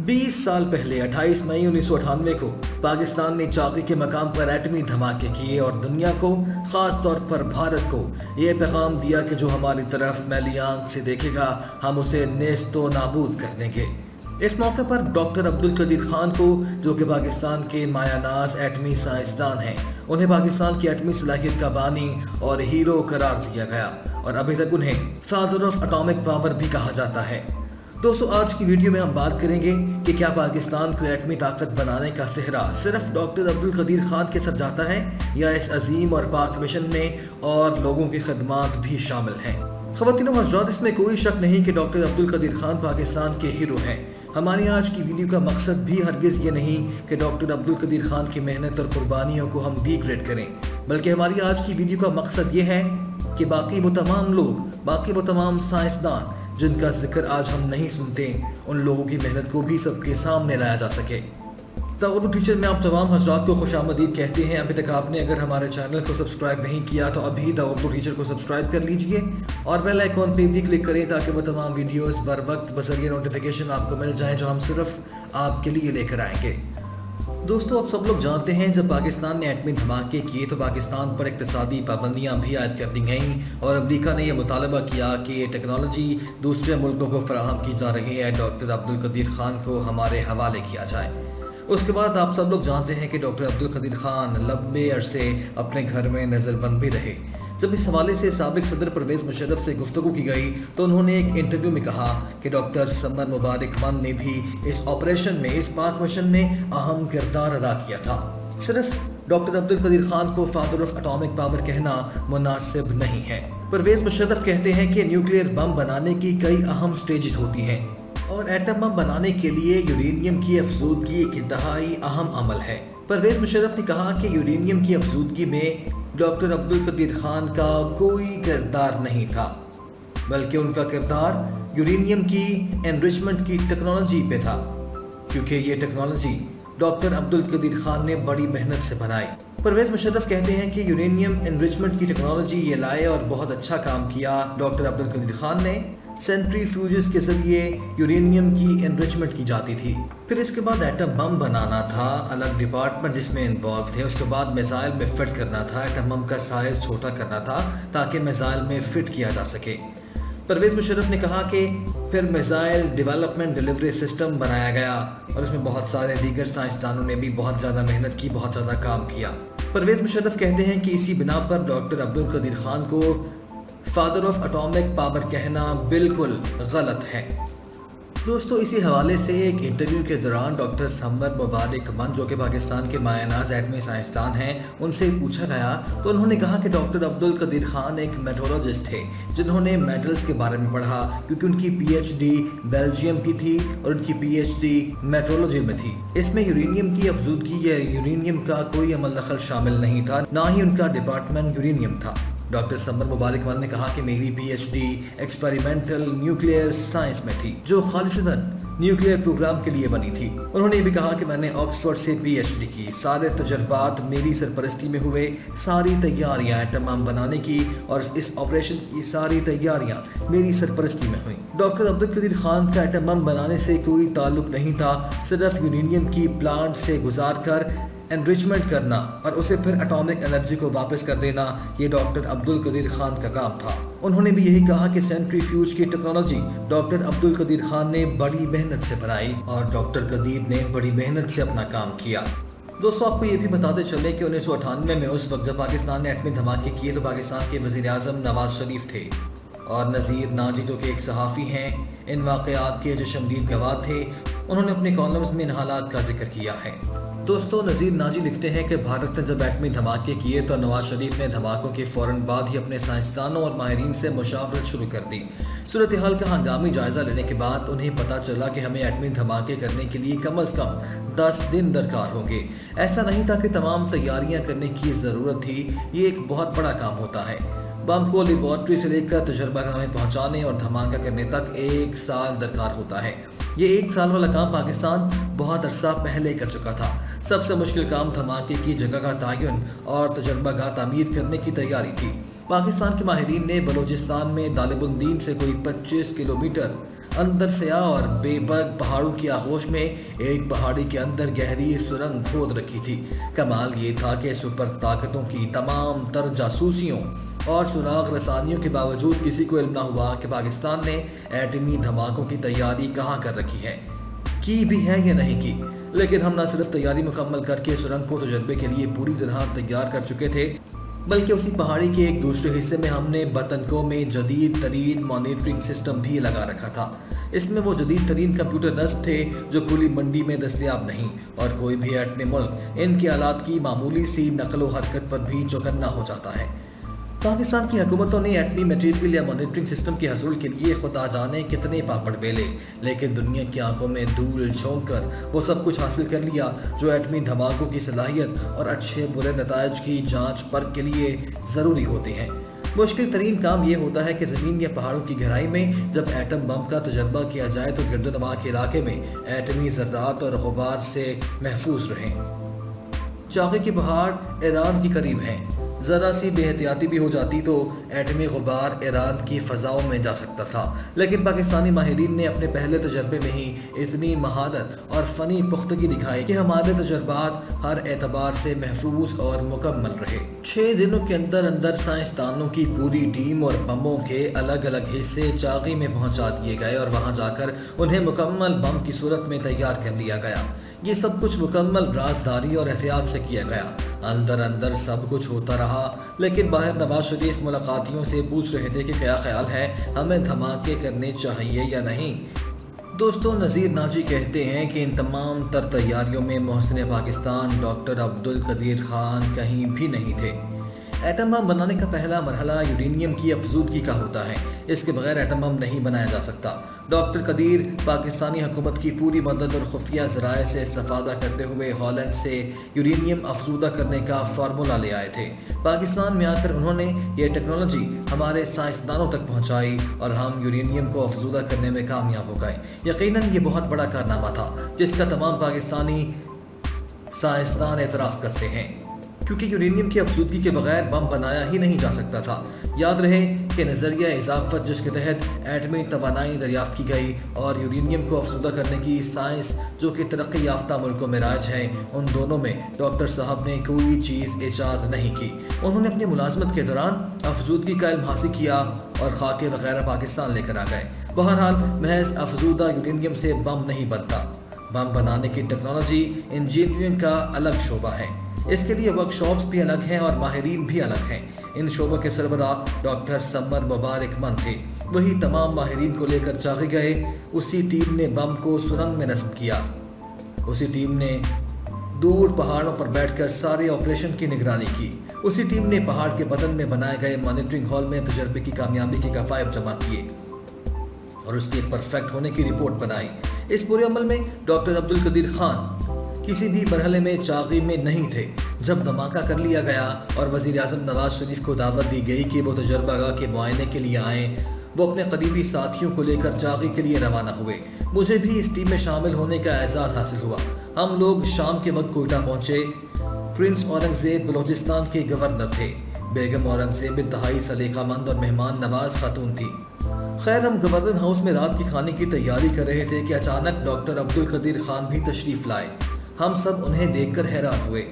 بیس سال پہلے اٹھائیس مئی انیس سو اٹھانوے کو پاکستان نے چاقی کے مقام پر ایٹمی دھماکے کیے اور دنیا کو خاص طور پر بھارت کو یہ پیغام دیا کہ جو ہماری طرف میلی آنکھ سے دیکھے گا، ہم اسے نیست و نابود کر دیں گے۔ اس موقع پر ڈاکٹر عبد القدیر خان کو، جو کہ پاکستان کے مایا ناز ایٹمی سائنسدان ہیں، انہیں پاکستان کی ایٹمی صلاحیت کا بانی اور ہیرو قرار دیا گیا۔ اور ابھی تک انہیں فادر آف اٹامک پاور بھی کہا جاتا ہے۔ دوستو، آج کی ویڈیو میں ہم بات کریں گے کہ کیا پاکستان کو ایٹمی طاقت بنانے کا صحرا صرف ڈاکٹر عبد القدیر خان کے سر جاتا ہے یا اس عظیم اور پاک مشن میں اور لوگوں کی خدمات بھی شامل ہیں؟ خواتین و حضرات، اس میں کوئی شک نہیں کہ ڈاکٹر عبد القدیر خان پاکستان کے ہیرو ہیں۔ ہماری آج کی ویڈیو کا مقصد بھی ہرگز یہ نہیں کہ ڈاکٹر عبد القدیر خان کی محنت اور قربانیوں کو ہم ڈی گریڈ کریں، بلکہ ہماری آج کی ویڈیو کا مقصد یہ ہے کہ باقی وہ تمام لوگ، باقی وہ تمام سائنسدان جن کا ذکر آج ہم نہیں سنتے، ان لوگوں کی محنت کو بھی سب کے سامنے لایا جا سکے۔ دا اردو ٹیچر میں آپ تمام حضرات کو خوش آمدید کہتے ہیں۔ ابھی تک آپ نے اگر ہمارے چینل کو سبسکرائب نہیں کیا تو ابھی دا اردو ٹیچر کو سبسکرائب کر لیجیے اور بیل آئیکن پہ بھی کلک کریں تاکہ وہ تمام ویڈیوز بر وقت بذریعہ نوٹیفیکیشن آپ کو مل جائیں جو ہم صرف آپ کے لیے لے کر آئیں گے۔ دوستو، اب سب لوگ جانتے ہیں، جب پاکستان نے ایٹمی دھماکے کیے تو پاکستان پر اقتصادی پابندیاں بھی عائد کر دی گئیں اور امریکہ نے یہ مطالبہ کیا کہ یہ ٹیکنالوجی دوسرے ملکوں کو فراہم کی جا رہی ہے۔ ڈاکٹر عبد القدیر خان کو ہمارے حوالے کیا جائے۔ اس کے بعد آپ سب لوگ جانتے ہیں کہ ڈاکٹر عبد القدیر خان لمبے عرصے اپنے گھر میں نظر بند بھی رہے۔ جب اس حوالے سے سابق صدر پرویز مشرف سے گفتگو کی گئی تو انہوں نے ایک انٹرویو میں کہا کہ ڈاکٹر سمر مبارک من نے بھی اس آپریشن میں، اس پاک مشن میں اہم کردار ادا کیا تھا۔ صرف ڈاکٹر عبد القدیر خان کو فادر آف اٹامک پاور کہنا مناسب نہیں ہے۔ پرویز مشرف کہتے ہیں کہ نیوکلیر بم بنانے کی کئی اہم سٹیجز ہوتی ہیں۔ اور ایٹم بم بنانے کے لیے یورینیم کی افزودگی ایک انتہائی اہم عمل ہے۔ پرویز مشرف نے کہا کہ یورینیم کی افزودگی میں ڈاکٹر عبد القدیر خان کا کوئی کردار نہیں تھا، بلکہ ان کا کردار یورینیم کی انریچمنٹ کی ٹیکنالوجی پہ تھا، کیونکہ یہ ٹیکنالوجی ڈاکٹر عبد القدیر خان نے بڑی محنت سے بنائی۔ پرویز مشرف کہتے ہیں کہ یورینیم انریچمنٹ کی ٹیکنالوجی یہ لائے اور بہت اچھا کام کیا۔ ڈاکٹر عبد القدیر خان نے سینٹری فیوجز کے ذریعے یورینیم کی انریچمنٹ کی جاتی تھی۔ پھر اس کے بعد ایٹم بم بنانا تھا، الگ ڈپارٹمنٹ جس میں انوالو تھے۔ اس کے بعد میزائل میں فٹ کرنا تھا ایٹم بم کا سائز چھوٹا کرنا تھا تاکہ میزائل میں فٹ کیا جا سکے۔ پرویز مشرف نے کہا کہ پھر میزائل ڈیولپمنٹ ڈیلیوری سسٹم بنایا گیا اور اس میں بہت سارے دیگر سائنسدانوں نے بھی بہت زیادہ محنت کی، بہت زیادہ کام کیا۔ پرویز مشرف کہتے ہیں کہ اسی بنا پر ڈاکٹر عبد القدیر خان کو فادر آف اٹامک پاور کہنا بالکل غلط ہے۔ دوستو، اسی حوالے سے ایک انٹرویو کے دوران ڈاکٹر سمبر مبارک من جو کہ پاکستان کے مایاناز ایٹمی سائنسدان ہیں۔ ان سے پوچھا گیا تو انہوں نے کہا کہ ڈاکٹر عبد القدیر خان ایک میٹرولوجسٹ تھے، جنہوں نے میٹلز کے بارے میں پڑھا، کیونکہ ان کی پی ایچ ڈی بیلجیم کی تھی اور ان کی پی ایچ ڈی میٹرولوجی میں تھی۔ اس میں یورینیم کی افزودگی یا یورینیم کا کوئی عمل دخل شامل نہیں تھا، نہ ہی ان کا ڈپارٹمنٹ یورینیم تھا۔ ڈاکٹر سمر مبارک ون نے کہا کہ میری P H D experimental nuclear science میں تھی، جو خالصتاً نیوکلیئر پروگرام کے لیے بنی تھی۔ انہوں نے یہ بھی کہا کہ میں نے آکسفورڈ سے پی ایچ ڈی کی۔ سارے تجربات میری سرپرستی میں ہوئے، ساری تیاریاں تمام بنانے کی اور اس آپریشن کی ساری تیاریاں میری سرپرستی میں ہوئیں۔ ڈاکٹر عبدالقدیر خان کا ایٹم بم بنانے سے کوئی تعلق نہیں تھا، صرف یونینیم کی پلانٹ سے گزار کر انریچمنٹ کرنا اور اسے پھر اٹامک انرجی کو واپس کر دینا، یہ ڈاکٹر عبد القدیر خان کا کام تھا۔ انہوں نے بھی یہی کہا کہ سینٹری فیوج کی ٹیکنالوجی ڈاکٹر عبد القدیر خان نے بڑی محنت سے بنائی اور ڈاکٹر قدیر نے بڑی محنت سے اپنا کام کیا۔ دوستو، آپ کو یہ بھی بتاتے چلے کہ انیس سو اٹھانوے میں اس وقت جب پاکستان نے ایٹمی دھماکے کیے تو پاکستان کے وزیر اعظم نواز شریف تھے۔ اور نذیر ناجی جو کہ ایک صحافی ہیں، ان واقعات کے جو شمدید گواہ تھے، انہوں نے اپنے کالمز میں ان حالات کا ذکر کیا ہے۔ دوستو نظیر ناجی لکھتے ہیں کہ بھارت نے جب ایٹمی دھماکے کیے تو نواز شریف نے دھماکوں کے فوراً بعد ہی اپنے سائنسدانوں اور ماہرین سے مشاورت شروع کر دی۔ صورتحال کا ہنگامی جائزہ لینے کے بعد انہیں پتا چلا کہ ہمیں ایٹمی دھماکے کرنے کے لیے کم از کم دس دن درکار ہوں گے۔ ایسا نہیں تھا کہ تمام تیاریاں کرنے کی ضرورت تھی، یہ ایک بہت بڑا کام ہوتا ہے۔ بم کو لیبارٹری سے لے کر تجربہ گاہ میں پہنچانے اور دھماکہ کرنے تک ایک سال درکار ہوتا ہے۔ یہ ایک سال والا کام پاکستان بہت عرصہ پہلے کر چکا تھا۔ سب سے مشکل کام دھماکے کی جگہ کا تعین اور تجربہ گاہ تعمیر کرنے کی تیاری تھی۔ پاکستان کے ماہرین نے بلوچستان میں طالب الدین سے کوئی پچیس کلومیٹر اندر سیاہ اور بے بگ پہاڑوں کی آغوش میں ایک پہاڑی کے اندر گہری سرنگ کھود رکھی تھی۔ کمال یہ تھا کہ سپر طاقتوں کی تمام تر جاسوسیوں اور سراغ رسانیوں کے باوجود کسی کو علم نہ ہوا کہ پاکستان نے ایٹمی دھماکوں کی تیاری کہاں کر رکھی ہے۔ کی بھی ہے یا نہیں کی؟ لیکن ہم نہ صرف تیاری مکمل کر کے سرنگ کو تجربے کے لیے پوری طرح تیار کر چکے تھے، بلکہ اسی پہاڑی کے ایک دوسرے حصے میں ہم نے بتنکوں میں جدید ترین مانیٹرنگ سسٹم بھی لگا رکھا تھا۔ اس میں وہ جدید ترین کمپیوٹر نصب تھے جو کھلی منڈی میں دستیاب نہیں، اور کوئی بھی ایٹمی ملک ان کے آلات کی معمولی سی نقل و حرکت پر بھی چوکنا ہو جاتا ہے۔ پاکستان کی حکومتوں نے ایٹمی میٹیریل یا مانیٹرنگ سسٹم کے حصول کے لیے خدا جانے کتنے پاپڑ بیلے، لیکن دنیا کی آنکھوں میں دھول جھونک کر وہ سب کچھ حاصل کر لیا جو ایٹمی دھماکوں کی صلاحیت اور اچھے برے نتائج کی جانچ پر کے لیے ضروری ہوتے ہیں۔ مشکل ترین کام یہ ہوتا ہے کہ زمین یا پہاڑوں کی گہرائی میں جب ایٹم بم کا تجربہ کیا جائے تو گرد و نما کے علاقے میں ایٹمی ذرات اور غبار سے محفوظ رہیں۔ چاقی کی پہاڑ ایران کی قریب ہیں۔ ذرا سی بے احتیاطی بھی ہو جاتی تو ایٹمی غبار ایران کی فضاؤں میں جا سکتا تھا۔ لیکن پاکستانی ماہرین نے اپنے پہلے تجربے میں ہی اتنی مہارت اور فنی پختگی دکھائی کہ ہمارے تجربات ہر اعتبار سے محفوظ اور مکمل رہے۔ چھ دنوں کے اندر اندر سائنسدانوں کی پوری ٹیم اور بموں کے الگ الگ حصے چاغی میں پہنچا دیے گئے اور وہاں جا کر انہیں مکمل بم کی صورت میں تیار کر لیا گیا۔ یہ سب کچھ مکمل رازداری اور احتیاط سے کیا گیا۔ اندر اندر سب کچھ ہوتا رہا۔ لیکن باہر نواز شریف ملاقاتیوں سے پوچھ رہے تھے کہ کیا خیال ہے، ہمیں دھماکے کرنے چاہیے یا نہیں؟ دوستو، نذیر ناجی کہتے ہیں کہ ان تمام تر تیاریوں میں محسن پاکستان، ڈاکٹر عبد القدیر خان کہیں بھی نہیں تھے۔ ایٹم بم بنانے کا پہلا مرحلہ یورینیم کی افزودگی کا ہوتا ہے۔ اس کے بغیر ایٹم بم نہیں بنایا جا سکتا۔ ڈاکٹر قدیر پاکستانی حکومت کی پوری مدد اور خفیہ ذرائع سے استفادہ کرتے ہوئے ہالینڈ سے یورینیم افزودہ کرنے کا فارمولا لے آئے تھے۔ پاکستان میں آ کر انہوں نے یہ ٹیکنالوجی ہمارے سائنسدانوں تک پہنچائی اور ہم یورینیم کو افزودہ کرنے میں کامیاب ہو گئے۔ یقیناً یہ بہت بڑا کارنامہ تھا، جس کا تمام پاکستانی سائنسدان اعتراف کرتے ہیں۔ کیونکہ یورینیم کی افزودگی کے بغیر بم بنایا ہی نہیں جا سکتا تھا۔ یاد رہے کہ نظریہ اضافت جس کے تحت ایٹمی توانائی دریافت کی گئی اور یورینیم کو افزودہ کرنے کی سائنس جو کہ ترقی یافتہ ملکوں میں راج ہے ان دونوں میں ڈاکٹر صاحب نے کوئی چیز ایجاد نہیں کی۔ انہوں نے اپنی ملازمت کے دوران افزودگی کا علم حاصل کیا اور خاکے وغیرہ پاکستان لے کر آ گئے۔ بہرحال، محض افزودہ یورینیم سے بم نہیں بنتا۔ بم بنانے کی ٹیکنالوجی انجینئرنگ کا الگ شعبہ ہے۔ اس کے لیے ورک شاپس بھی الگ ہیں اور ماہرین بھی الگ ہیں۔ ان شعبوں کے سربراہ ڈاکٹر سمر مبارک من تھے۔ وہی تمام ماہرین کو لے کر چاہے گئے۔ اسی ٹیم نے بم کو سرنگ میں نصب کیا۔ اسی ٹیم نے دور پہاڑوں پر بیٹھ کر سارے آپریشن کی نگرانی کی۔ اسی ٹیم نے پہاڑ کے بدن میں بنائے گئے مانیٹرنگ ہال میں تجربے کی کامیابی کے کفائب جمع کیے۔ اور اس کے پرفیکٹ ہونے کی رپورٹ بنائی۔ اس پورے عمل میں ڈاکٹر عبد القدیر خان کسی بھی مرحلے میں چاقی میں نہیں تھے۔ جب دھماکہ کر لیا گیا اور وزیر اعظم نواز شریف کو دعوت دی گئی کہ وہ تجربہ گاہ کے معائنے کے لیے آئیں، وہ اپنے قریبی ساتھیوں کو لے کر چاقی کے لیے روانہ ہوئے۔ مجھے بھی اس ٹیم میں شامل ہونے کا اعزاز حاصل ہوا۔ ہم لوگ شام کے وقت کوئٹہ پہنچے۔ پرنس اورنگزیب بلوچستان کے گورنر تھے۔ بیگم اورنگزیب انتہائی سلیقہ مند اور مہمان نواز خاتون تھی۔ خیر، ہم گورنر ہاؤس میں رات کی کھانے کی تیاری کر رہے تھے کہ اچانک ڈاکٹر عبد القدیر خان بھی تشریف لائے۔ ہم سب انہیں دیکھ کر حیران ہوئے۔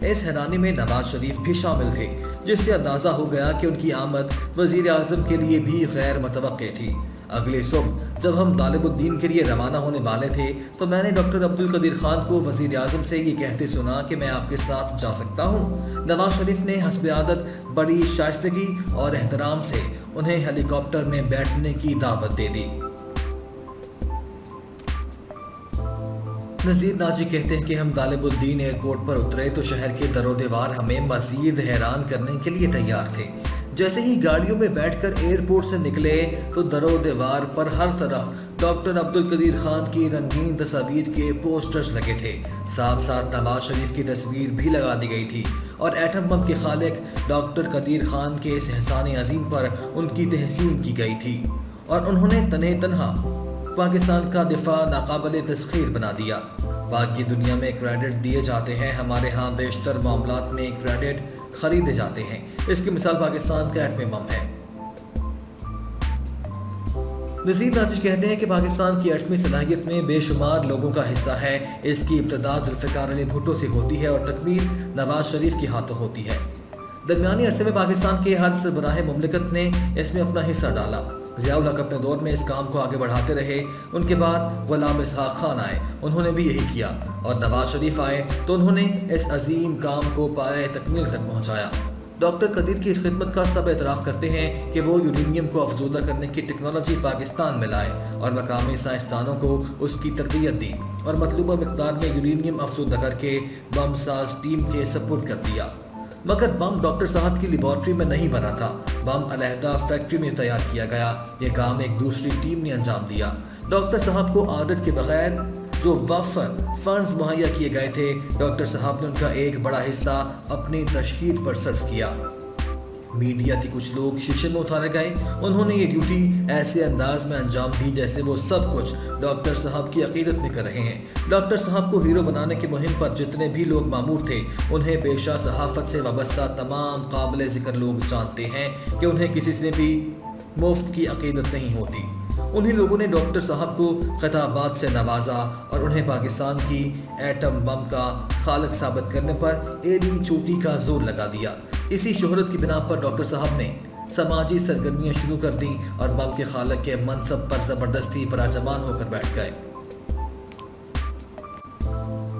اس حیرانی میں نواز شریف بھی شامل تھے، جس سے اندازہ ہو گیا کہ ان کی آمد وزیر اعظم کے لیے بھی غیر متوقع تھی۔ اگلے صبح جب ہم طالب الدین کے لیے روانہ ہونے والے تھے، تو میں نے ڈاکٹر عبد القدیر خان کو وزیر اعظم سے یہ کہتے سنا کہ میں آپ کے ساتھ جا سکتا ہوں۔ نواز شریف نے حسب عادت بڑی شائستگی اور احترام سے انہیں ہیلی کاپٹر میں بیٹھنے کی دعوت دے دی۔ نذیر ناجی کہتے ہیں کہ ہم طالب الدین ایئرپورٹ پر اترے تو شہر کے در و دیوار ہمیں مزید حیران کرنے کے لیے تیار تھے۔ جیسے ہی گاڑیوں میں بیٹھ کر ایئرپورٹ سے نکلے تو در و دیوار پر ہر طرف ڈاکٹر عبد القدیر خان کی رنگین تصاویر کے پوسٹرز لگے تھے۔ ساتھ ساتھ نواز شریف کی تصویر بھی لگا دی گئی تھی اور ایٹم بم کے خالق ڈاکٹر قدیر خان کے اس احسان عظیم پر ان کی تحسین کی گئی تھی اور انہوں نے تنہ تنہا پاکستان کا دفاع ناقابل تسخیر بنا دیا۔ باقی دنیا میں کریڈٹ دیے جاتے ہیں، ہمارے ہاں بیشتر معاملات میں کریڈٹ خریدے جاتے ہیں۔ اس کی مثال پاکستان کا ایٹمی بم ہے۔ نذیر ناجش کہتے ہیں کہ پاکستان کی ایٹمی صلاحیت میں بے شمار لوگوں کا حصہ ہے۔ اس کی ابتدا ذوالفقار علی بھٹو سے ہوتی ہے اور تکمیل نواز شریف کی ہاتھوں ہوتی ہے۔ درمیانی عرصے میں پاکستان کے ہر سربراہ مملکت نے اس میں اپنا حصہ ڈالا۔ ضیاء الحق اپنے دور میں اس کام کو آگے بڑھاتے رہے۔ ان کے بعد غلام اسحاق خان آئے، انہوں نے بھی یہی کیا۔ اور نواز شریف آئے تو انہوں نے اس عظیم کام کو پائے تکمیل تک پہنچایا۔ ڈاکٹر قدیر کی اس خدمت کا سب اعتراف کرتے ہیں کہ وہ یورینیم کو افزودہ کرنے کی ٹیکنالوجی پاکستان میں لائے اور مقامی سائنسدانوں کو اس کی تربیت دی اور مطلوبہ مقدار میں یورینیم افزودہ کر کے بم ساز ٹیم کے سپورٹ کر دیا۔ مگر بم ڈاکٹر صاحب کی لیبارٹری میں نہیں بنا تھا۔ بم علیحدہ فیکٹری میں تیار کیا گیا۔ یہ کام ایک دوسری ٹیم نے انجام دیا۔ ڈاکٹر صاحب کو آڈٹ کے بغیر جو وفر فنڈز مہیا کیے گئے تھے، ڈاکٹر صاحب نے ان کا ایک بڑا حصہ اپنی تشہیر پر صرف کیا۔ میڈیا کے کچھ لوگ شیشے میں اتارے گئے۔ انہوں نے یہ ڈیوٹی ایسے انداز میں انجام دی جیسے وہ سب کچھ ڈاکٹر صاحب کی عقیدت میں کر رہے ہیں۔ ڈاکٹر صاحب کو ہیرو بنانے کی مہم پر جتنے بھی لوگ معمور تھے، انہیں پیشہ صحافت سے وابستہ تمام قابل ذکر لوگ جانتے ہیں کہ انہیں کسی سے بھی مفت کی عقیدت نہیں ہوتی۔ انہی لوگوں نے ڈاکٹر صاحب کو خطابات سے نوازا اور انہیں پاکستان کی ایٹم بم کا خالق ثابت کرنے پر ایڈی چوٹی کا زور لگا دیا۔ اسی شہرت کی بنا پر ڈاکٹر صاحب نے سماجی سرگرمیاں شروع کر دیں اور بم کے خالق کے منصب پر زبردستی پراجمان ہو کر بیٹھ گئے۔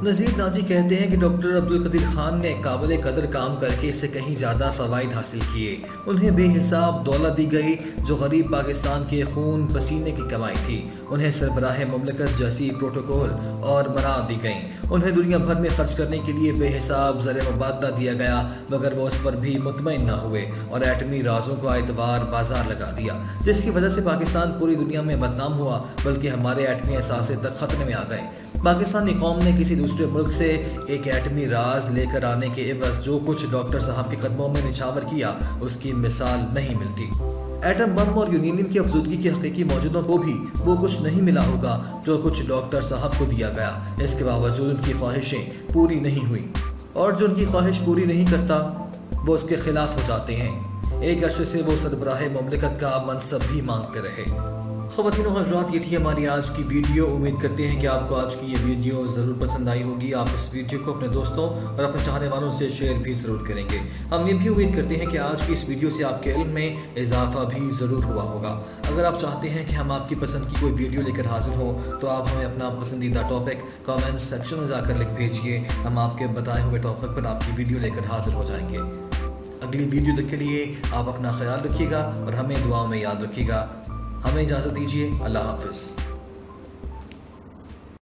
نذیر ناجی کہتے ہیں کہ ڈاکٹر عبدالقدیر خان نے قابل قدر کام کر کے اس سے کہیں زیادہ فوائد حاصل کیے۔ انہیں بے حساب دولت دی گئی جو غریب پاکستان کے خون پسینے کی کمائی تھی۔ انہیں سربراہ مملکت جیسی پروٹوکول اور مرا دی گئیں۔ انہیں دنیا بھر میں خرچ کرنے کے لیے بے حساب زر مبادلہ دیا گیا، مگر وہ اس پر بھی مطمئن نہ ہوئے اور ایٹمی رازوں کو اعتبار بازار لگا دیا، جس کی وجہ سے پاکستان پوری دنیا میں بدنام ہوا، بلکہ ہمارے ایٹمی احساسے تک خطرے میں آ گئے پاکستانی قوم نے کسی دوسرے ملک سے ایک ایٹمی راز لے کر آنے کے عوض جو کچھ ڈاکٹر صاحب کے قدموں میں نچھاور کیا، اس کی مثال نہیں ملتی۔ ایٹم بم اور یونینیم کی افزودگی کے حقیقی موجودوں کو بھی وہ کچھ نہیں ملا ہوگا جو کچھ ڈاکٹر صاحب کو دیا گیا۔ اس کے باوجود ان کی خواہشیں پوری نہیں ہوئیں۔ اور جو ان کی خواہش پوری نہیں کرتا، وہ اس کے خلاف ہو جاتے ہیں۔ ایک عرصے سے وہ سربراہ مملکت کا منصب بھی مانگتے رہے۔ خواتین و حضرات، یہ تھی ہماری آج کی ویڈیو۔ امید کرتے ہیں کہ آپ کو آج کی یہ ویڈیو ضرور پسند آئی ہوگی۔ آپ اس ویڈیو کو اپنے دوستوں اور اپنے چاہنے والوں سے شیئر بھی ضرور کریں گے۔ ہم یہ بھی امید کرتے ہیں کہ آج کی اس ویڈیو سے آپ کے علم میں اضافہ بھی ضرور ہوا ہوگا۔ اگر آپ چاہتے ہیں کہ ہم آپ کی پسند کی کوئی ویڈیو لے کر حاضر ہوں، تو آپ ہمیں اپنا پسندیدہ ٹاپک کامنٹ سیکشن میں جا کر لکھ بھیجیے۔ ہم آپ کے بتائے ہوئے ٹاپک پر آپ کی ویڈیو لے کر حاضر ہو جائیں گے۔ اگلی ویڈیو تک کے لیے آپ اپنا خیال رکھیے گا اور ہمیں دعاؤں میں یاد رکھیے گا۔ ہمیں اجازت دیجیے اللہ حافظ۔